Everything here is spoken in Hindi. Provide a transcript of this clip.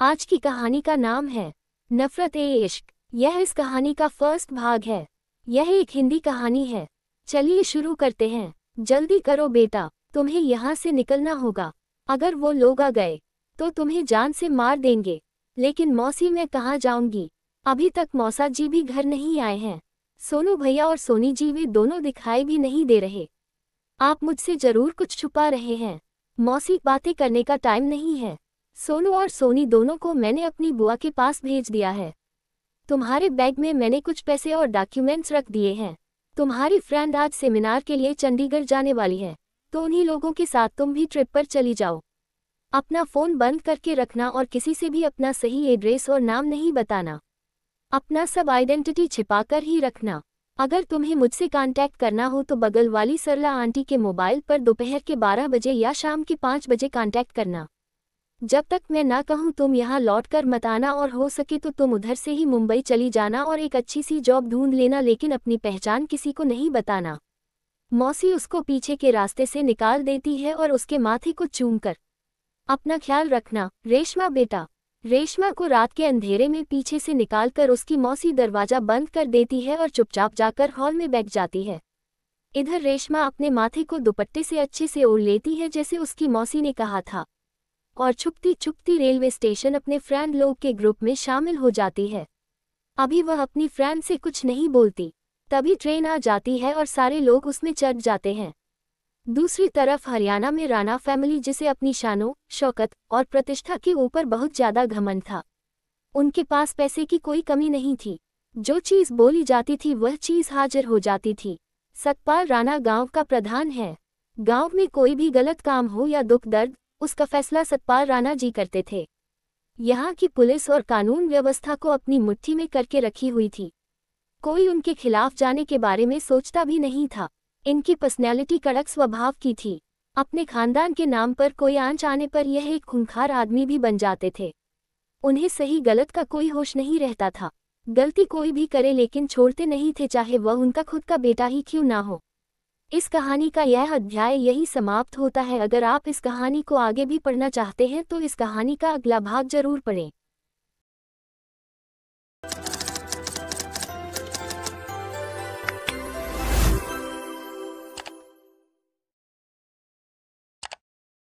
आज की कहानी का नाम है नफरत ए इश्क। यह इस कहानी का फ़र्स्ट भाग है। यह एक हिंदी कहानी है। चलिए शुरू करते हैं। जल्दी करो बेटा, तुम्हें यहाँ से निकलना होगा। अगर वो लोग आ गए तो तुम्हें जान से मार देंगे। लेकिन मौसी, मैं कहाँ जाऊँगी? अभी तक मौसा जी भी घर नहीं आए हैं। सोनू भैया और सोनी जी वे दोनों दिखाई भी नहीं दे रहे। आप मुझसे ज़रूर कुछ छुपा रहे हैं। मौसी, बातें करने का टाइम नहीं है। सोनू और सोनी दोनों को मैंने अपनी बुआ के पास भेज दिया है। तुम्हारे बैग में मैंने कुछ पैसे और डॉक्यूमेंट्स रख दिए हैं। तुम्हारी फ्रेंड आज सेमिनार के लिए चंडीगढ़ जाने वाली है तो उन्हीं लोगों के साथ तुम भी ट्रिप पर चली जाओ। अपना फ़ोन बंद करके रखना और किसी से भी अपना सही एड्रेस और नाम नहीं बताना। अपना सब आइडेंटिटी छिपाकर ही रखना। अगर तुम्हें मुझसे कांटेक्ट करना हो तो बगल वाली सरला आंटी के मोबाइल पर दोपहर के 12 बजे या शाम के 5 बजे कांटेक्ट करना। जब तक मैं ना कहूँ तुम यहाँ लौट कर मत आना और हो सके तो तुम उधर से ही मुंबई चली जाना और एक अच्छी सी जॉब ढूंढ लेना, लेकिन अपनी पहचान किसी को नहीं बताना। मौसी उसको पीछे के रास्ते से निकाल देती है और उसके माथे को चूम कर। अपना ख्याल रखना, रेशमा बेटा। रेशमा को रात के अंधेरे में पीछे से निकालकर उसकी मौसी दरवाज़ा बंद कर देती है और चुपचाप जाकर हॉल में बैठ जाती है। इधर रेशमा अपने माथे को दुपट्टे से अच्छे से ओढ़ लेती है, जैसे उसकी मौसी ने कहा था। और छुपती छुपती रेलवे स्टेशन अपने फ्रेंड लोग के ग्रुप में शामिल हो जाती है। अभी वह अपनी फ्रेंड से कुछ नहीं बोलती। तभी ट्रेन आ जाती है और सारे लोग उसमें चढ़ जाते हैं। दूसरी तरफ़ हरियाणा में राणा फैमिली जिसे अपनी शानों, शौकत और प्रतिष्ठा के ऊपर बहुत ज़्यादा घमंड था। उनके पास पैसे की कोई कमी नहीं थी। जो चीज़ बोली जाती थी वह चीज़ हाजिर हो जाती थी। सतपाल राणा गाँव का प्रधान है। गाँव में कोई भी गलत काम हो या दुख दर्द उसका फैसला सतपाल राणा जी करते थे। यहाँ की पुलिस और कानून व्यवस्था को अपनी मुट्ठी में करके रखी हुई थी। कोई उनके खिलाफ जाने के बारे में सोचता भी नहीं था। इनकी पर्सनैलिटी कड़क स्वभाव की थी। अपने खानदान के नाम पर कोई आँच आने पर यह एक खूंखार आदमी भी बन जाते थे। उन्हें सही गलत का कोई होश नहीं रहता था। गलती कोई भी करे लेकिन छोड़ते नहीं थे चाहे वह उनका खुद का बेटा ही क्यों ना हो। इस कहानी का यह अध्याय यही समाप्त होता है। अगर आप इस कहानी को आगे भी पढ़ना चाहते हैं तो इस कहानी का अगला भाग ज़रूर पढ़ें।